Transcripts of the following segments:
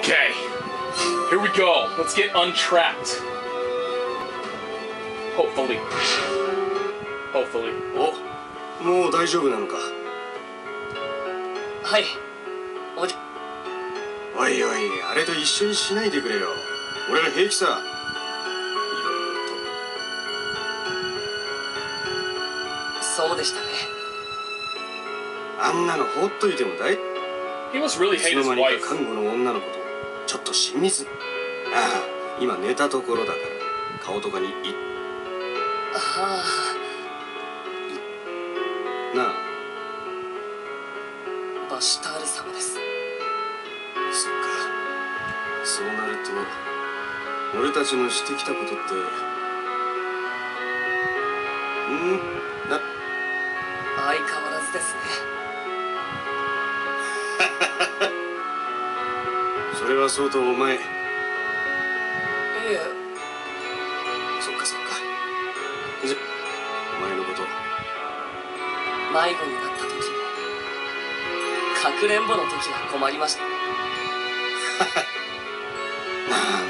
Okay, here we go. Let's get untrapped. Hopefully. Hopefully. おもう大丈夫なのか？はいおじおいおいあれと一緒にしないでくれよ俺は平気さそうでしたねとあんなの放っといても大 He must really い hate つの his 間にか wife. 看護の女の子とちょっと親密ああ今寝たところだから顔とかにいはなあ。あ。バシュタール様です。そっか。そうなると俺たちのしてきたことってうん？な。相変わらずですね それはそうとお前。いえそっかそっか。じゃお前のこと。迷子になった時もかくれんぼの時は困りましたまあ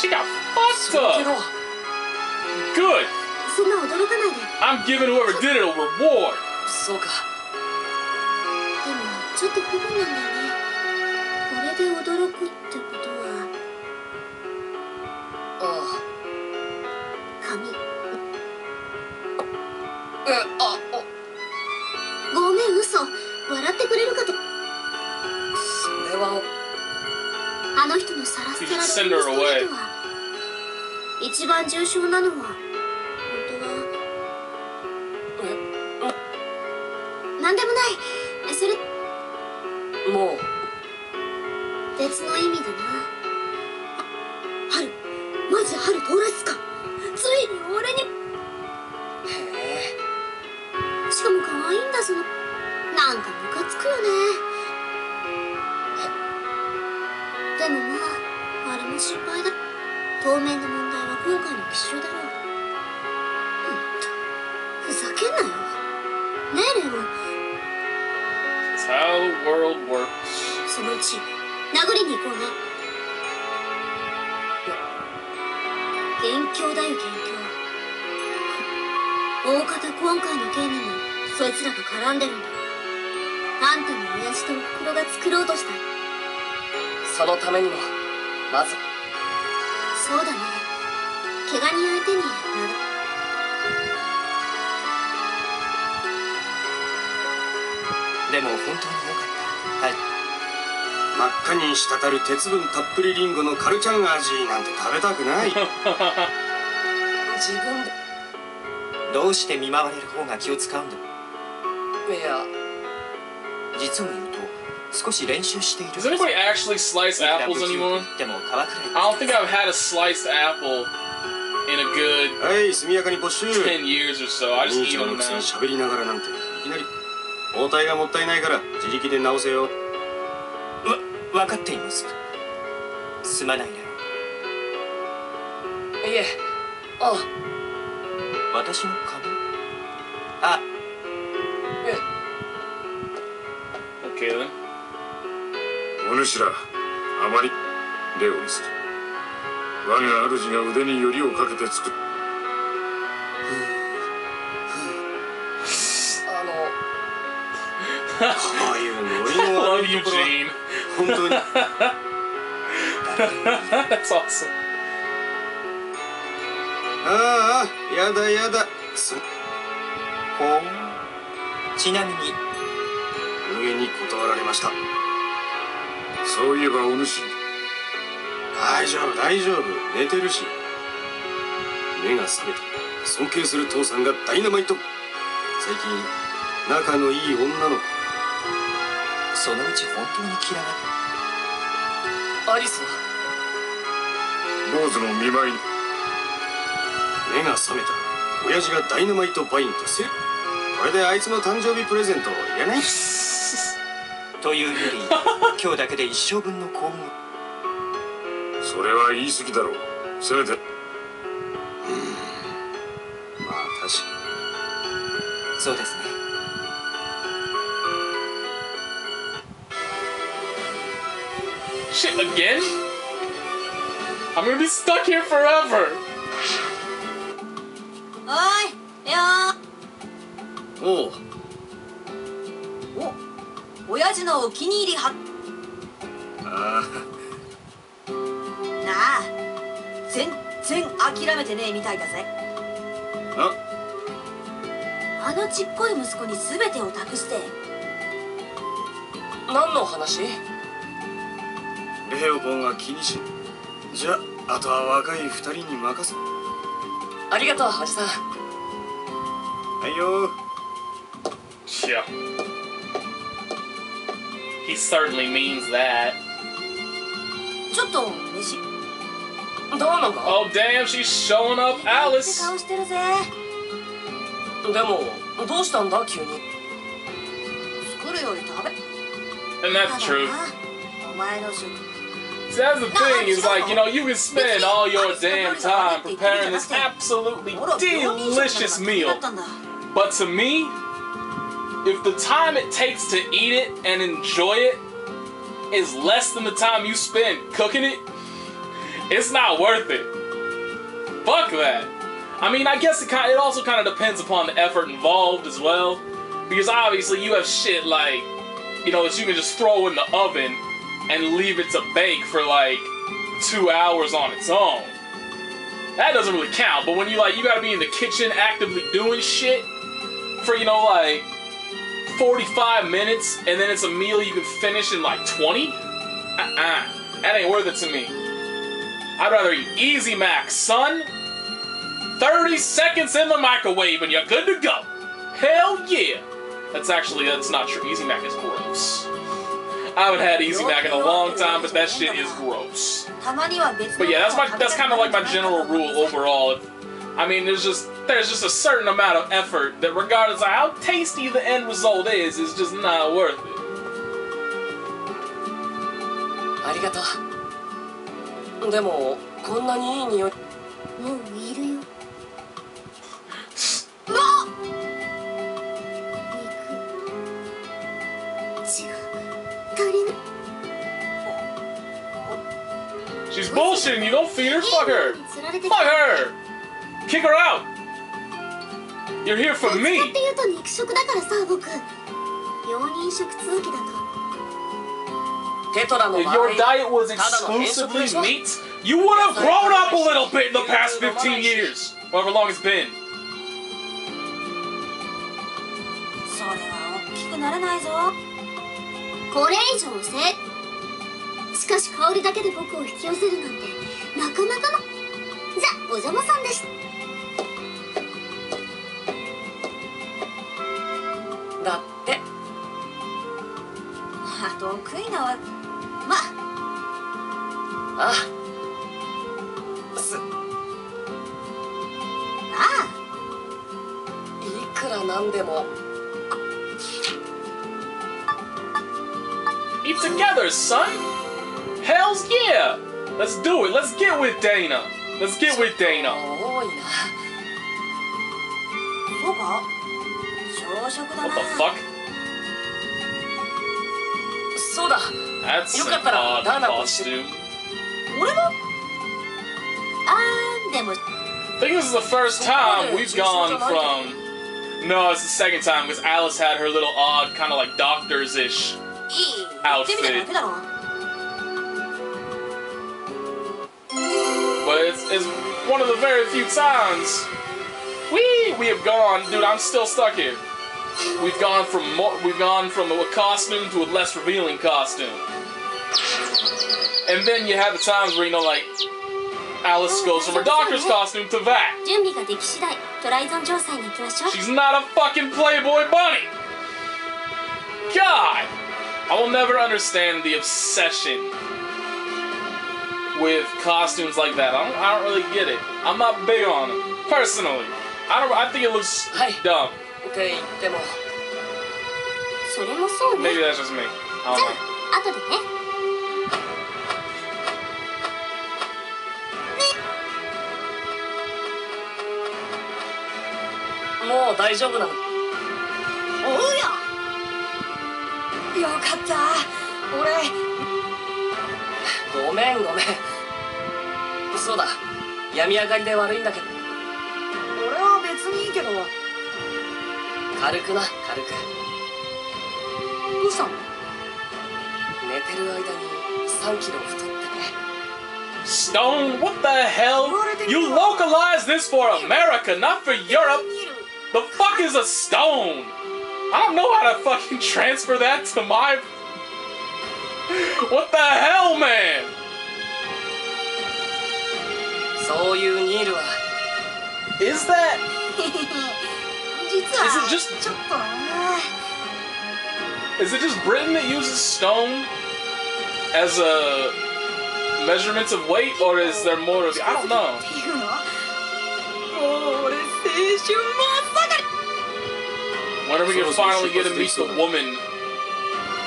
Good. そんな驚かないで。I'm giving whoever did it a reward. そうか。でもちょっと不分なんだよね。これで驚くってことは。あ髪あえあおごめん嘘。笑ってくれるかと。それは。あの人のさらすから.は一番重症なのは本当はなんでもない。それもう。別の意味だな。春。マジ春通ら world works. そのうち。殴りに行こうね。元凶だよ元凶。大方今回の件にもそいつらが絡んでるんだ。あんたの親父とおふくろが作ろうとした。そのためにもまず。そうだね。怪我人相手になでも本当によかったはい。真っ赤に滴る鉄分たっぷりリンゴのカルチャン味なんて食べたくない。自分でどうして見舞われる方が気を使うんだ？いや。実を言うと少し練習している。Does anybody actually slice apples anymore? 用と言っても皮くらい。I don't think I've had a sliced apple in a good はい速やかに没収。10 years or so. I just 兄 eat ちゃん them now. 喋りながらなんていきなり応対がもったいないから自力で直せよ。わ分かっています。すまないねいえあ私の髪あ。え Okay then. お主らあまりレオにする。我が主が腕によりをかけて作っあこういうノリの Love 悪と.本当に。That's awesome. ああやだやだ。そほうちなみに上に断られました。そういえばお主。大丈夫大丈夫。寝てるし。目が覚めた。尊敬する父さんがダイナマイト。最近仲のいい女の子そのうち本当に嫌がアリスは坊主の見舞い。に目が覚めた。親父がダイナマイトバインとせこれであいつの誕生日プレゼントいらない。というより今日だけで一生分の幸運をそれは言い過ぎだろう。せめて。まあ確かそうですね Shit again? I'm gonna be stuck here forever. おいレオにおうお親父のお気に入りはあなあ全然諦めてねえみたいだぜああのちっこい息子に全てを託して。何の話レオポンが気にしじゃああとは若い二人に任せ。ありがとうおじさん。はいよ Yeah. He certainly means that. ちょっと飯。どうなんだ Oh damn, she's showing up Alice. 顔してるぜ。でもどうしたんだ？急に。作るより食べ。And that's. な。お前の食 See, that's the thing, is like, you know, you can spend all your damn time preparing this absolutely delicious meal. But to me, if the time it takes to eat it and enjoy it is less than the time you spend cooking it, it's not worth it. Fuck that. I mean, I guess it kind. Of, it also kind of depends upon the effort involved as well, because obviously you have shit like, you know, that you can just throw in the oven and leave it to bake for like two hours on its own. That doesn't really count. But when you like, you gotta be in the kitchen actively doing shit for you know like 45 minutes, and then it's a meal you can finish in like 20. Uh-uh. That ain't worth it to me. I'd rather eat Easy Mac, son. 30 seconds in the microwave and you're good to go. Hell yeah. That's actually that's not true. Easy Mac is gross. I haven't had Easy Mac in a long time, but that shit is gross. たまには別の But yeah, that's も my のを食べ that's た kind く of な like my るんじゃない general かと思 rule って overall. I mean, there's just there's just a certain amount of effort that, regardless of how tasty the end result is, is just not worth it. ありがとうでもこんなにいい匂いもういるよ bullshitting you. Don't feed her. Fuck her. Fuck her. Kick her out. You're here for me. If your diet was exclusively meat, you would have grown up a little bit in the past 15 years. However long it's been. しかし香りだけで僕を引き寄せるなんてなかなかのじゃお邪魔さんでした。だって。あ得意なわ。まあす。あいくらなんでも。Eat together, son. Hells yeah! Let's do it. Let's get with Dana. Let's get with Dana. What the fuck? That's an odd costume. I think this is the first time we've gone from... No, it's the second time, because Alice had her little odd, kind of like doctor's-ish outfit. it's, it's one of the very few times we we have gone, dude. I'm still stuck here. We've gone from we've gone from a costume to a less revealing costume, and then you have the times where you know like Alice goes from her doctor's costume to that. She's not a fucking Playboy bunny. God, I will never understand the obsession with costumes like that. I don't, I don't really get it. I'm not big on them, personally. I don't. I think it looks dumb. Okay, demo. Maybe that's just me. I don't know. あとでね。もう大丈夫なの。おうよ。よかった。俺。ごめんごめんそうだ病み上がりで悪いんだけど俺は別にいいけどど軽くな軽くうしたの寝てる間に3キロ太ってね Stone, what the hell? You localized this for America, not for Europe. The fuck is a stone? I don't know how to fucking transfer that to my. What the hell, man? そういうニールは Is that? 実は Is it just- ちょっとな Is it just Britain that uses stone as a measurements of weight, or is there more of? I don't know. っていうのもう俺青春真っ盛り When are we gonna So- so finally she get to was meet the decent. woman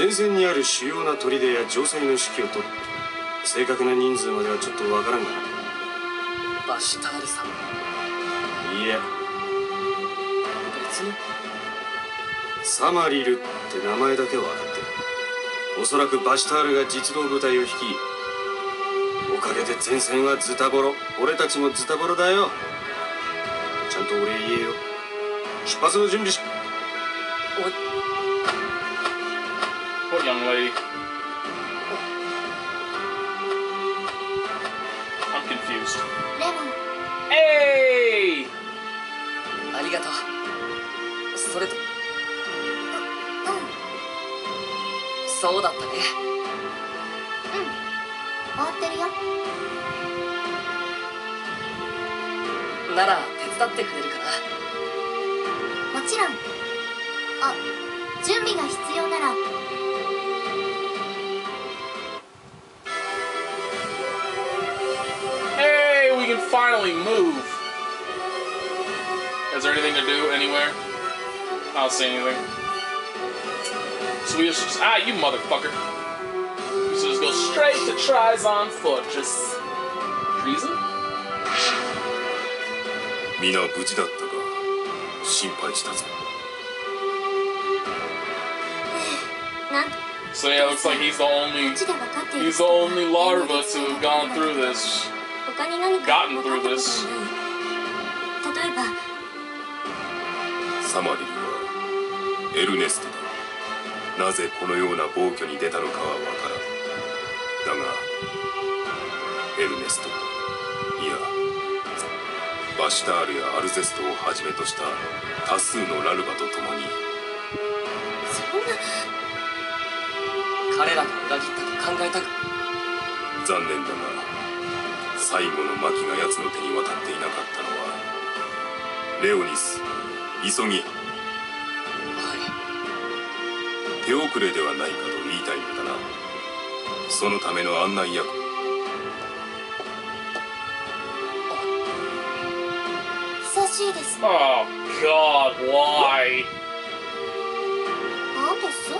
前線にある主要な砦や城塞の指揮を取って正確な人数まではちょっとわからんがバシタールさんいや別にサマリルって名前だけは分かってるおそらくバシタールが実動部隊を率いおかげで前線はズタボロ。俺たちもズタボロだよ。ちゃんと俺言えよ。出発の準備し。お What young lady? I'm confused. レモン Hey! ありがとうそれとうん。そうだったねうん。終わってるよなら手伝ってくれるかなもちろん。あ準備が必要なら finally move. Is there anything to do anywhere? I don't see anything. So we just ah, you motherfucker. So just go straight to Trizon Fortress. Treason? 皆無事だったか心配したぜなんと So yeah, it looks like he's the only こっちで分かっている he's the only larva to have gone through this. 他に何か Gotten 例えばサマリルはエルネストだ。なぜこのような暴挙に出たのかはわからんだがエルネストいやバシュタールやアルゼストをはじめとした多数のラルバと共に。そんな彼らが裏切ったと考えたく。残念だが最後の魔器が奴の手に渡っていなかったのはレオニス。急ぎ。はい。手遅れではないかと言いたいのだな。そのための案内役。久しいです。Oh god, why? なんです？こ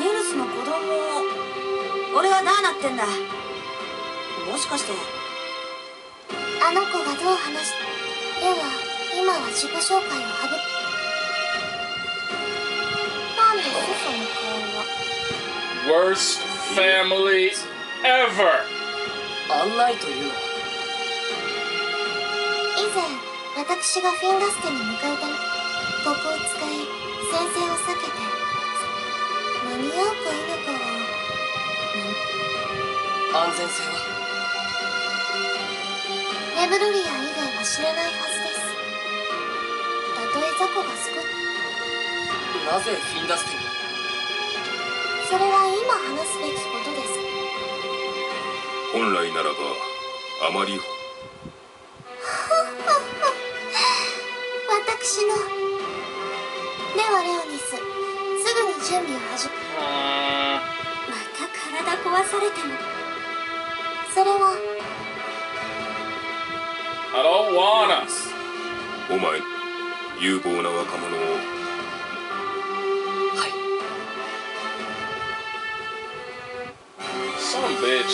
ニルスの子供俺がなあなってんだ？もしかしてあの子がどう話しでは今は自己紹介を省く。なんですその顔は Worst family ever. 案内というのは以前私がフィンガステに向かうためここを使い先生を避けて間に合うか否かは安全性は？レブロリア以外は知らないはずです。たとえ雑魚が救っなぜフィンダステにそれは今話すべきことです。本来ならばあまり。私 私の。ではレオニスすぐに準備を始め。Uh, また体壊されても。それは I don't wanna. お前有望な若者をはい Son of a bitch.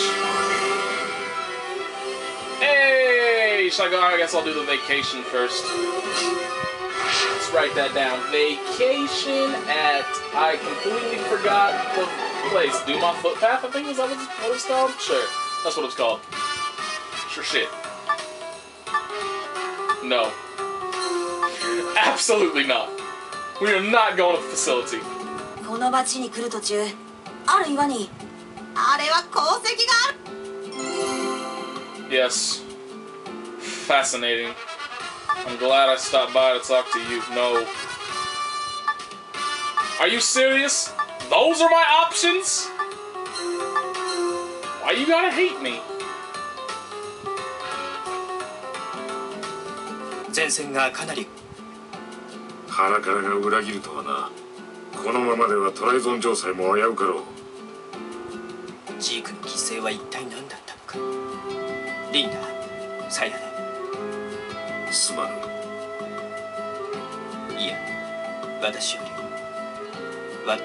Hey! Should I go? I guess I'll do the vacation first. Let's write that down. Vacation at. I completely forgot the place. Do my footpath, I think is that what it's, what it's called? Sure. That's what it's called. Sure shit. No. Absolutely not. We are not going to the facility. この町に来る途中ある岩にあれは鉱石がある Yes. Fascinating. I'm glad I stopped by to talk to you. No. Are you serious? Those are my options? Why you gotta hate me? 前線がかなり。腹からが裏切るとはな。このままではトライゾン城塞も危うかろう。ジークの犠牲は一体何だったのか。リンダサヤネすまぬ。いや私より。わ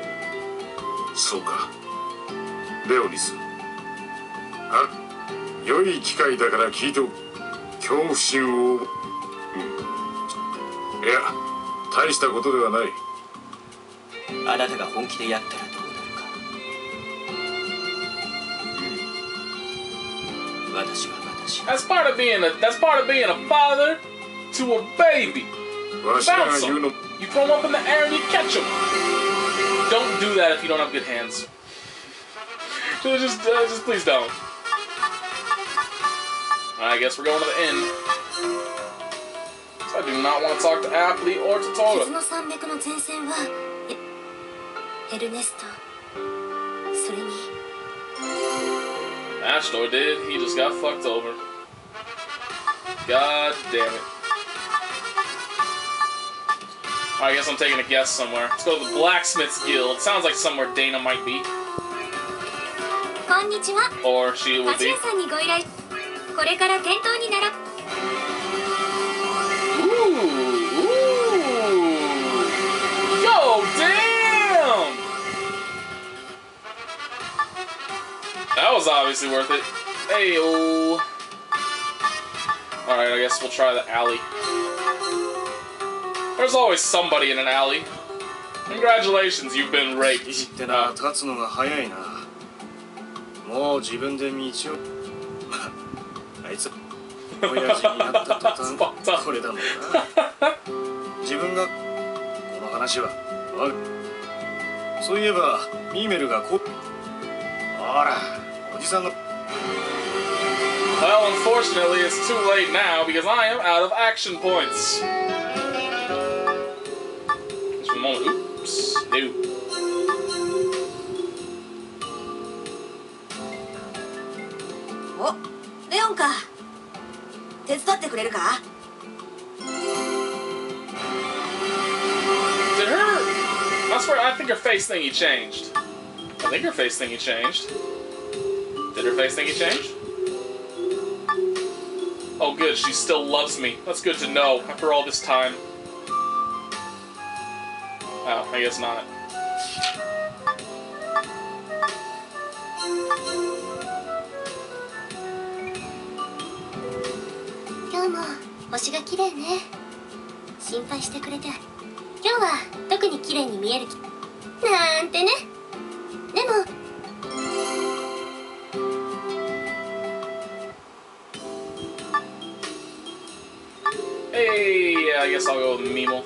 そうか。レオニス。あ良い機会だから聞いておく。恐怖心をうんいや大したことではないあなたが本気でやったらどうなるかうん私は私 That's part of being a that's part of being a father to a baby. わしらが Bounce 言う them. の You throw them up in the air and you catch them. Don't do that if you don't have good hands. Just, just, uh, just please don't. I guess we're going to the end. So I do not want to talk to Apley or to 傷 Toga. の山脈の前線はエエルネストそれに Ashdor did. He just got fucked over. God damn it. I guess I'm taking a guess somewhere. Let's go to the Blacksmith's Guild. Sounds like somewhere Dana might be. こんにちは Or she パ would チ be. ンさんにご依頼これから店頭 Was obviously worth it. Hey, yo. Alright, I guess we'll try the alley. There's always somebody in an alley. Congratulations, you've been い raped. Uh, もう自分で道をあいつ親父になった途端.これだもんな自分がこの話はわそういえばミーメルがこほら おじさんの Well, unfortunately, it's too late now because I am out of action points. Just a moment. Oops. No. おレオンか手伝ってくれるか Did her? I swear, I think her face thingy changed. I think her face thingy changed. Did her face thingy change? Oh, good. She still loves me. That's good to know after all this time. Oh, I guess not. Yeah, I guess I'll go with Mimo.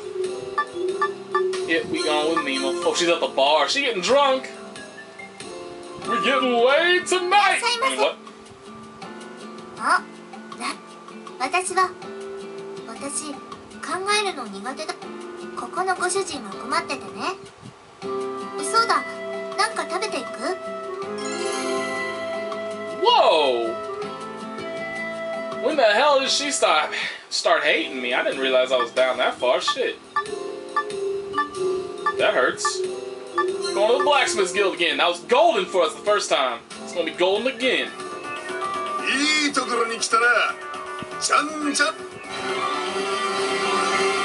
Yeah, we going with Mimo. Oh, she's at the bar. She getting drunk. We're getting laid tonight. Mean, what? あな私は私考えるの苦手だここのご主人が困っててねそうだなんか食べていく Whoa! When the hell did she stop start hating me? I didn't realize I was down that far. Shit. That hurts. Going to the Blacksmith's Guild again. That was golden for us the first time. It's going to be golden again.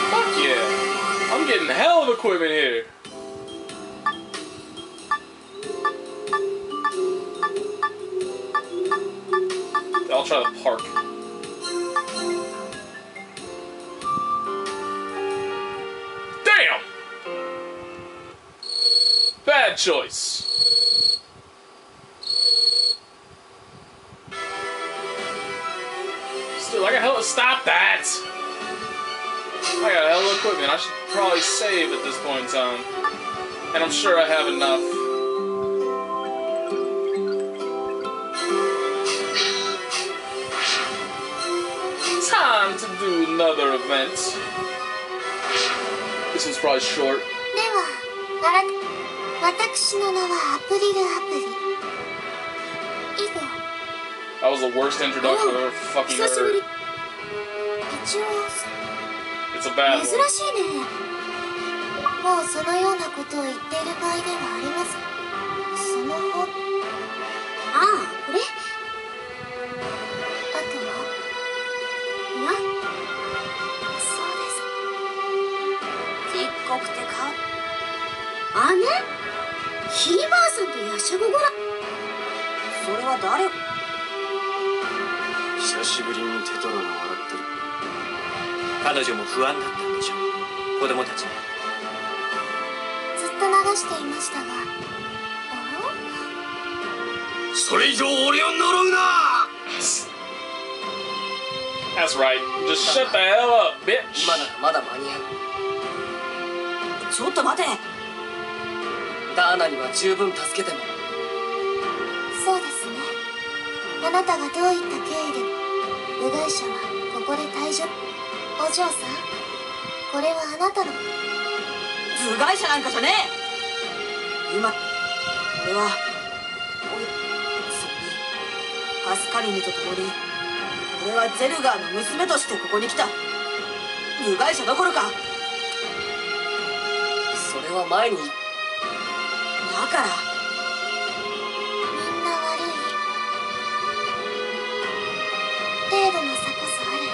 Fuck yeah. I'm getting hell of equipment here. I'll try the park. Choice. Still, I got hell. Stop that! I got hell of equipment. I should probably save at this point in time. And I'm sure I have enough. Time to do another event. This one's probably short. 私の名はアプリルアプリ。以後。That was the worst introduction I've ever fucking heard. 一応 It's a bad 珍 one. しいねもうそのようなことを言っている場合ではありません。その方ああこれ。あとはいや。そうです。ちっこくてか姉ひいばあさんとヤシャゴゴラそれは誰？久しぶりにテトラが笑ってる。彼女も不安だったんでしょう。子供たちもずっと流していましたが。あそれ以上俺を呪うな！That's right. Just shut the hell up, bitch. 今ならまだ間に合う。ちょっと待てダーナには十分助けても。そうですね。あなたがどういった経緯で部外者はここで退場。お嬢さんこれはあなたの。部外者なんかじゃねえ。今俺は俺それにハスカリヌと共に俺はゼルガーの娘としてここに来た。部外者どころか。それは前にだから。みんな悪い。程度の差こそあれ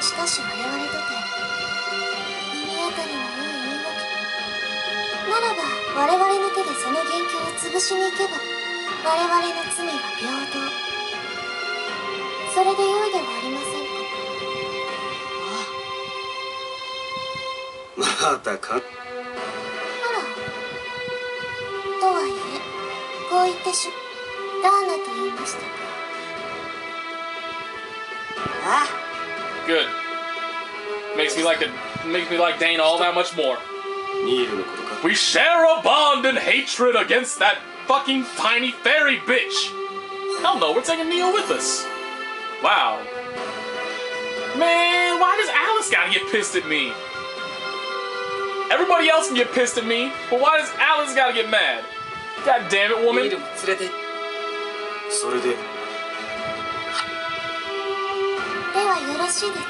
しかし我々とて耳当たりの良い言い訳ならば我々の手でその元凶を潰しに行けば我々の罪は平等。それで良いではありませんか。またかこう言ってしダーナと言いましたかあ Good. Makes me like it. Makes me like Dana all that much more. ニールのことか We share a bond and hatred against that fucking tiny fairy bitch. Hell no, we're taking Neo with us. Wow. Man, why does Alice gotta get pissed at me? Everybody else can get pissed at me, but why does Alice gotta get mad? God damn it, ミー woman. ルも連れてそれでではよろしいです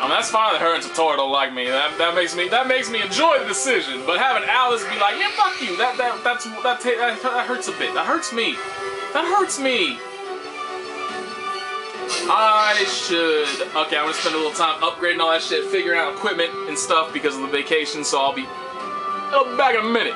I mean, that's fine that her and Totoro don't like me. That, that makes me that makes me enjoy the decision. But having Alice be like, "Yeah, fuck you," that that that's that that, that hurts a bit. That hurts me. That hurts me. I should. Okay, I'm gonna spend a little time upgrading all that shit, figuring out equipment and stuff because of the vacation. So I'll be, I'll be back in a minute.